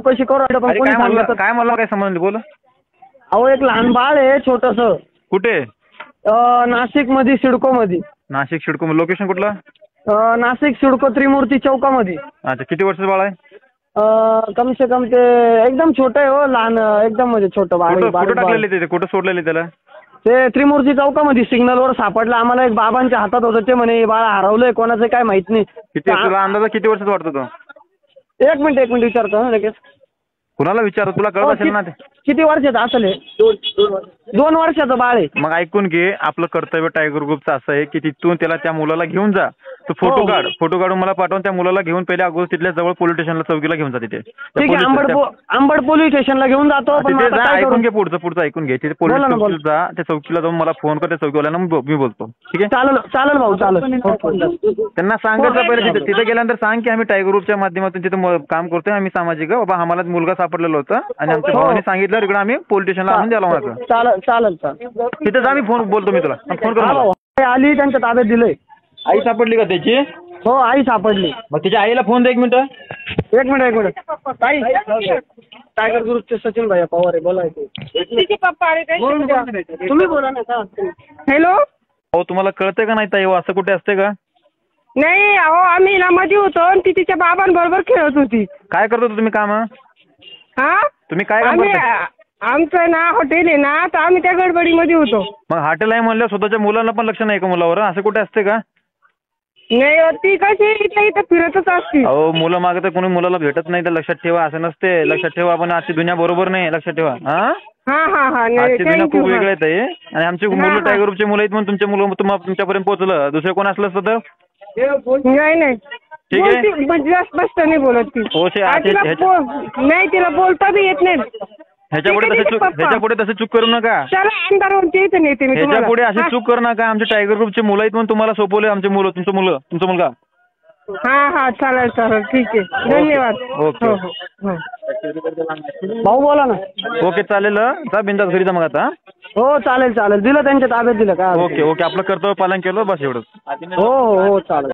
चौकशी करू पण अरे कोणी काय म्हणलं सांगत काय संबंध? बोल. अहो एक लहान बाळ आहे छोटस. कुठे? नाशिकमध्ये सिडको मध्ये नाशिक शिडको लोकेशन कुठलं? नाशिक सिडको त्रिमूर्ती चौकामध्ये. अच्छा किती वर्षाचं बाळ आहे? अं, कम से कम ते एकदम छोट आहे हो लहान अं, एकदम म्हणजे छोटं बाळ कुठं बारीक कुठं बाळ. टाकलेले ते कुठं सोडलेले त्याला? ते त्रिमूर्ती चौकामध्ये सिग्नलवर सापडलं. आम्हाला एक बाबांच्या हातात होतं ते म्हणे हे बाळ हरवलंय कोणाचं काय माहीत नाही. किती तुला अंदाजा किती वर्षाचा वाटतो तो? एक मिनिट एक मिनिट विचारतो हं लगेच. कुणाला विचार? तुला हो, कळत असेल ना ते. किती वर्षाचं असेल? हे? दोन वर्षाचं बाळ आहे. मग ऐकून घे आपलं कर्तव्य टायगर ग्रुपचं असं आहे की तिथून त्याला त्या मुलाला घेऊन जा. तू फोटो हो. काढ. फोटो काढून मला पाठवून त्या मुलाला घेऊन पहिले अगोदर तिथल्या जवळ पोलीस स्टेशनला चौकीला घेऊन जा तिथे. त्या ठीक आहे पोलीस- आंबड त्या- पो- आंबड पोलीस स्टेशनला घेऊन जातो पण मग तिथे आता जा काय ऐकून करू? घे पुढचं पुढचं ऐकून घे. तिथे पोलीस ना, बोला. चौकीला जा त्या चौकीला जाऊन मला फोन कर त्या चौकीवाल्यांना मी बो- मी बोलतो. ठीक आहे? चालेल चालेल भाऊ चालेल. त्यांना सांगायचं पहिले तिथे. तिथे गेल्यानंतर सांग की आम्ही टायगर ग्रुपच्या माध्यमातून तिथे म- काम करतोय आम्ही सामाजिक आहे. बाबा आम्हाला मुलगा सापडलेला होता आणि आमच्या हो. भावाने सांगितलं इकडे आम्ही पोलीस स्टेशनला आणून द्यायला चालेल चालेल चालेल तिथे जा मी फोन बोलतो मी तुला. फोन कर हा मला. भाऊ आई आली त्यांच्या ताब्यात दिलंय. आई सापडली का त्याची? हो आई सापडली. मग तिच्या आईला फोन दे एक मिनिट. एक मिनिट एक मिनिट. ताई टायगर ग्रुपचे सचिन भैया पवार आहे बोला इथे. तिचे पप्पा आले बोलून द्या. तुम्ही बोला ना हॅलो? हो तुम्हाला कळतंय का नाही ताई? हो, असं कुठे असते का? नाही अहो आम्ही ना मध्ये होतो आणि ती तिच्या बाबांबरोबर खेळत होती. काय करत होता तुम्ही काम? हा? तुम्ही काय काम आम्ही करता आमचं ना हॉटेल आहे ना तर आम्ही त्या गडबडीमध्ये होतो. मग हॉटेल आहे म्हणलं स्वतःच्या मुलांना पण लक्ष नाही का मुलावर? असं कुठे असते का? नाही हो, ती कशी इथं इथं फिरतच असते. अहो मुलं मागं तर कोणी मुलाला भेटत नाही तर लक्षात ठेवा असं नसते. लक्षात ठेवा आपण आजची दुनिया बरोबर नाही लक्षात ठेवा. हा? हा हा हा नाही आजची दुनिया thank you, खूप हा. वेगळी आहे ताई. आणि आमची हा, मुलं हा. टायगर ग्रुपची मुलं आहेत म्हणून तुमचे मुलं तुम्हा- तुमच्यापर्यंत पोहोचलं. दुसरं कोण असलं असतं तर? नाही नाही. ठीक आहे. बोलती- म्हणजे जास्त स्पष्ट नाही बोलत ती. हो, तिला ह्याच्या- बोल- नाही तिला बोलता बी येत नाही. ह्याच्यापुढे ठीक आहे, तसं चूक. ह्याच्यापुढे तसं चूक करू नका. चला अंधारावरती इथं नेते मी तुम्हाला ह्याच्यापुढे अशी हा. चूक करू नका. आमचे टायगर ग्रुपचे मुलं आहेत म्हणून तुम्हाला सोपवले आमचे मुलं. तुमचं मुलं तुमचा मुलगा. हा हा चालेल चालेल. ठीक आहे. धन्यवाद. ओके. हो हो हो. भाऊ बोला ना. ओके चालेल जा बिंदास घरी जा मग आता हो. चालेल चालेल. दिलं त्यांच्या ताब्यात दिलं काय ओके ओके. आपलं कर्तव्य पालन केलं बस एवढंच. हो हो हो चालेल.